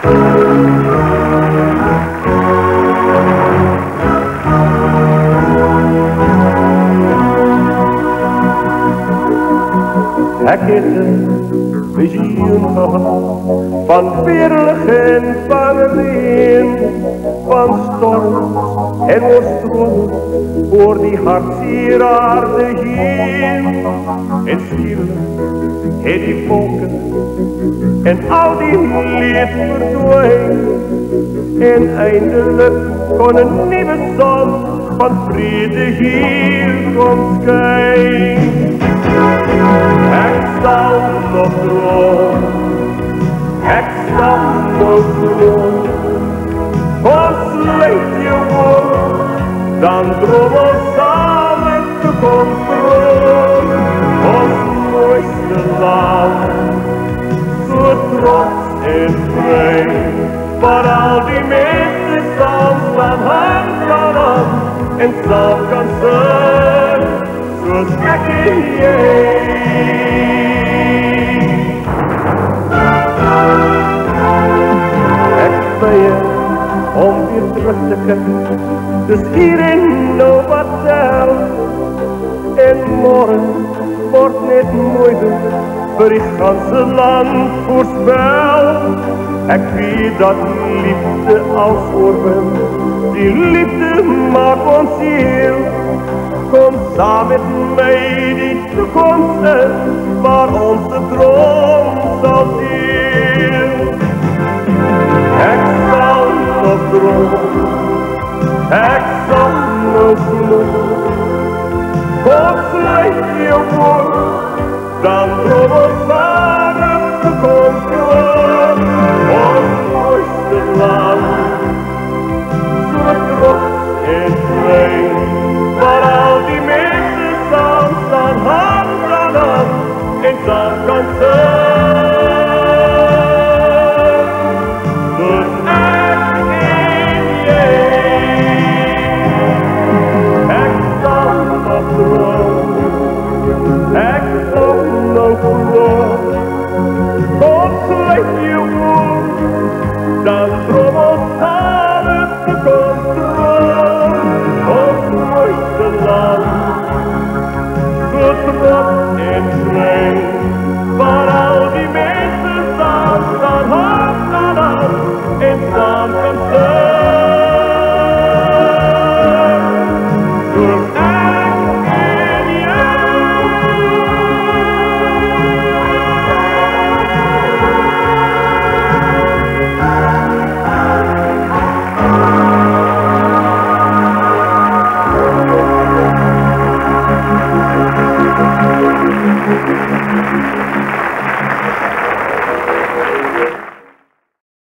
Hek is een visioen van weerlig en van van storm en oorstroom voor die hartzeer aarde heen. En sierlijk het die volken en al die leed verdween. En eindelijk kon een nieuwe zon van vrede hier komt schijnen. Ik zal nog droom, ik zal nog. Kom slecht je woord, dan droom ons samen toekomst droom. Ons mooiste land, zo trots en vrij. Voor al die mensen zal van hand aan hand en zal kan zijn, zoals ik en Dus hierin nog wat zelf. En morgen wordt niet moeilijk voor het ganse land voorspel. Ik weet dat liefde als die liefde maakt ons ziel. Kom samen met mij die toekomst waar onze droom zal zien. Ik zal nog droom. Kom slecht je woord, dan droom we samen toekomst gewoon. Ons mooiste land, zo trots en vrij. Waar al die mensen samen staan. Kom slecht je woord, dan droom ons samen toekomst droom. Ons mooiste land, zo trots en vrij. Waar al die mensen staan, staan hand